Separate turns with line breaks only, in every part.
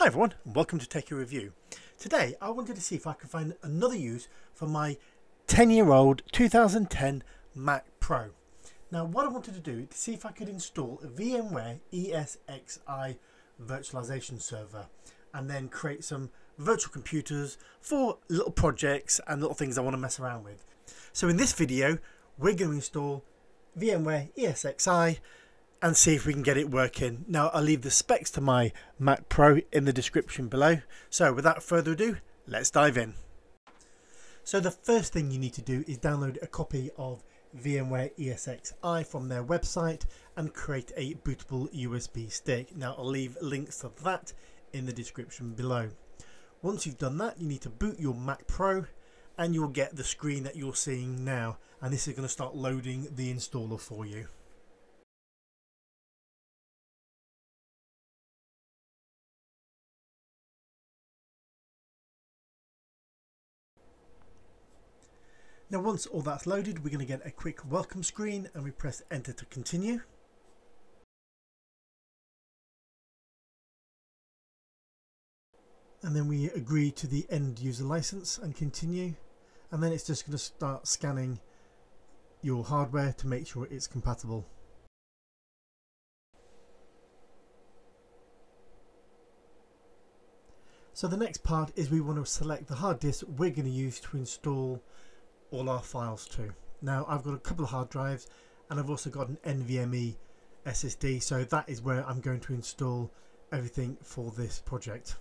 Hi everyone and welcome to Techie Review. Today I wanted to see if I could find another use for my 10 year old 2010 Mac Pro. Now what I wanted to do to see if I could install a VMware ESXi virtualization server and then create some virtual computers for little projects and little things I want to mess around with. So in this video we're going to install VMware ESXi and see if we can get it working. Now I'll leave the specs to my Mac Pro in the description below. So without further ado, let's dive in. So the first thing you need to do is download a copy of VMware ESXi from their website and create a bootable USB stick. Now I'll leave links to that in the description below. Once you've done that, you need to boot your Mac Pro and you'll get the screen that you're seeing now. And this is going to start loading the installer for you. Now once all that's loaded we're going to get a quick welcome screen and we press enter to continue. And then we agree to the end user license and continue and then it's just going to start scanning your hardware to make sure it's compatible. So the next part is we want to select the hard disk we're going to use to install all our files to. Now I've got a couple of hard drives and I've also got an NVMe SSD so that is where I'm going to install everything for this project.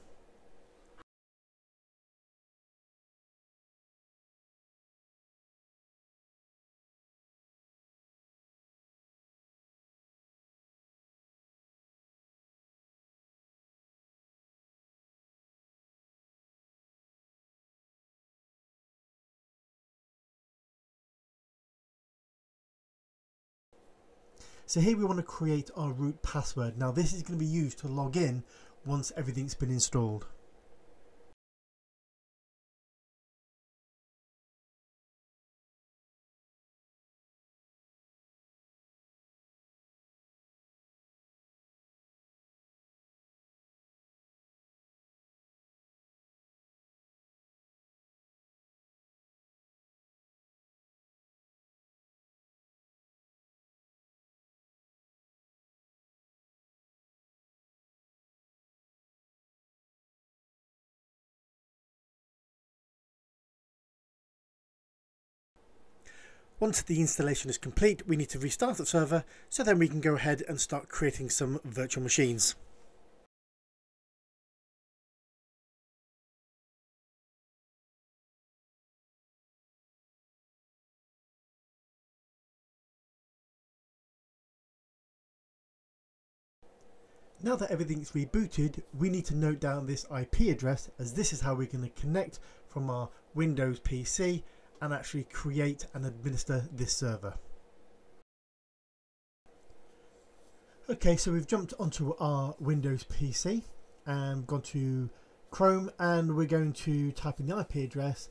So here we want to create our root password. Now this is going to be used to log in once everything's been installed. Once the installation is complete, we need to restart the server so then we can go ahead and start creating some virtual machines. Now that everything's rebooted, we need to note down this IP address as this is how we're going to connect from our Windows PC and actually create and administer this server. Okay, so we've jumped onto our Windows PC and gone to Chrome and we're going to type in the IP address.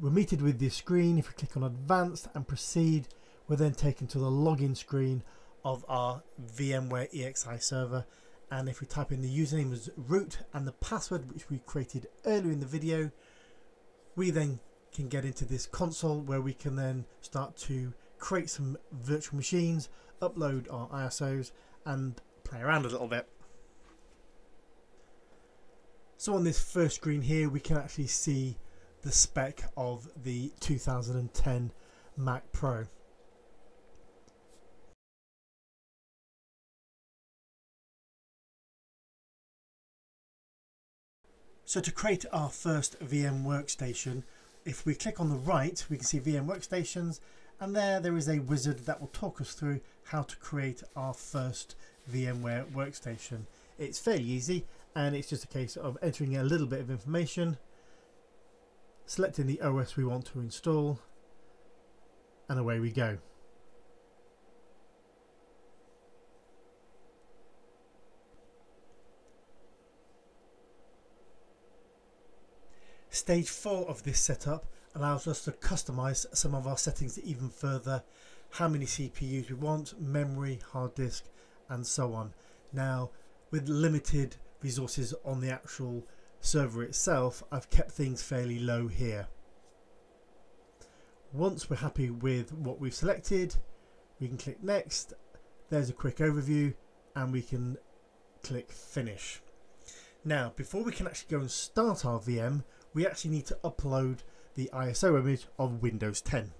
We're meted with this screen. If we click on advanced and proceed, we're then taken to the login screen of our VMware ESXi server. And if we type in the username as root and the password which we created earlier in the video, we then can get into this console where we can then start to create some virtual machines, upload our ISOs and play around a little bit. So on this first screen here we can actually see the spec of the 2010 Mac Pro. So to create our first VM workstation if we click on the right, we can see VM workstations, and there there is a wizard that will talk us through how to create our first VMware workstation. It's fairly easy, and it's just a case of entering a little bit of information, selecting the OS we want to install, and away we go. Stage 4 of this setup allows us to customize some of our settings even further, how many CPUs we want, memory, hard disk and so on. Now with limited resources on the actual server itself, I've kept things fairly low here. Once we're happy with what we've selected, we can click next. There's a quick overview and we can click finish. Now, before we can actually go and start our VM, we actually need to upload the ISO image of Windows 10.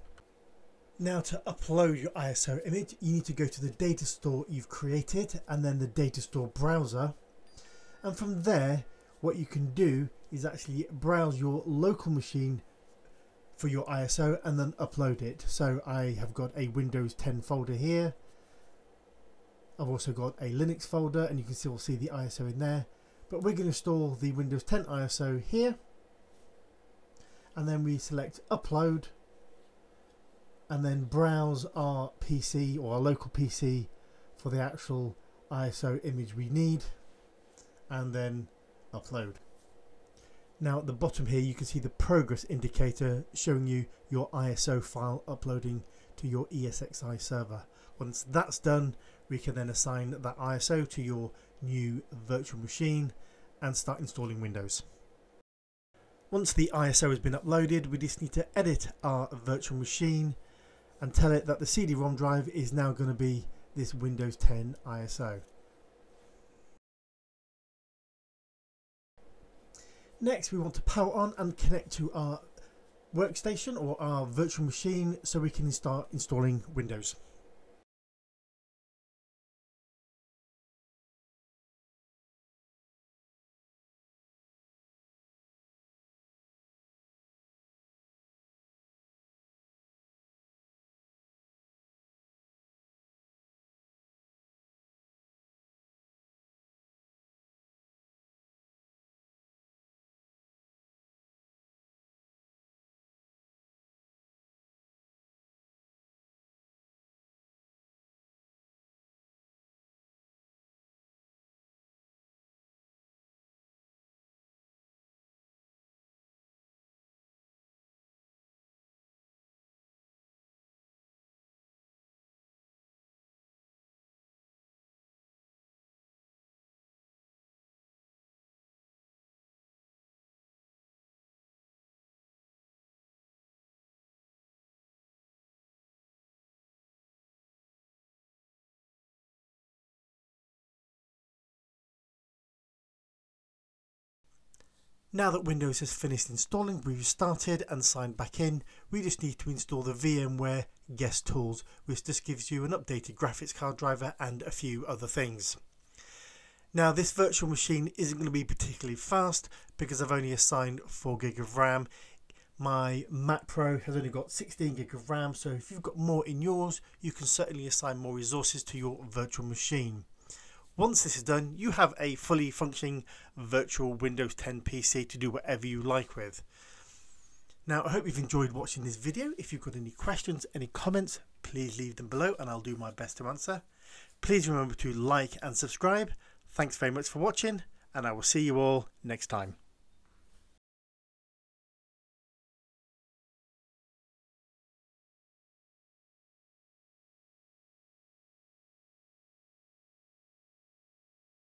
Now to upload your ISO image, you need to go to the data store you've created and then the data store browser. And from there, what you can do is actually browse your local machine for your ISO and then upload it. So I have got a Windows 10 folder here. I've also got a Linux folder and you can still see the ISO in there. But we're going to install the Windows 10 ISO here. And then we select upload and then browse our PC or our local PC for the actual ISO image we need and then upload. Now at the bottom here you can see the progress indicator showing you your ISO file uploading to your ESXi server. Once that's done we can then assign that ISO to your new virtual machine and start installing Windows. Once the ISO has been uploaded we just need to edit our virtual machine and tell it that the CD-ROM drive is now going to be this Windows 10 ISO. Next we want to power on and connect to our workstation or our virtual machine so we can start installing Windows. Now that Windows has finished installing, we've started and signed back in. We just need to install the VMware guest tools, which just gives you an updated graphics card driver and a few other things. Now this virtual machine isn't going to be particularly fast because I've only assigned 4 gig of RAM. My Mac Pro has only got 16 gig of RAM, so if you've got more in yours, you can certainly assign more resources to your virtual machine. Once this is done, you have a fully functioning virtual Windows 10 PC to do whatever you like with. Now, I hope you've enjoyed watching this video. If you've got any questions, any comments, please leave them below and I'll do my best to answer. Please remember to like and subscribe. Thanks very much for watching and I will see you all next time.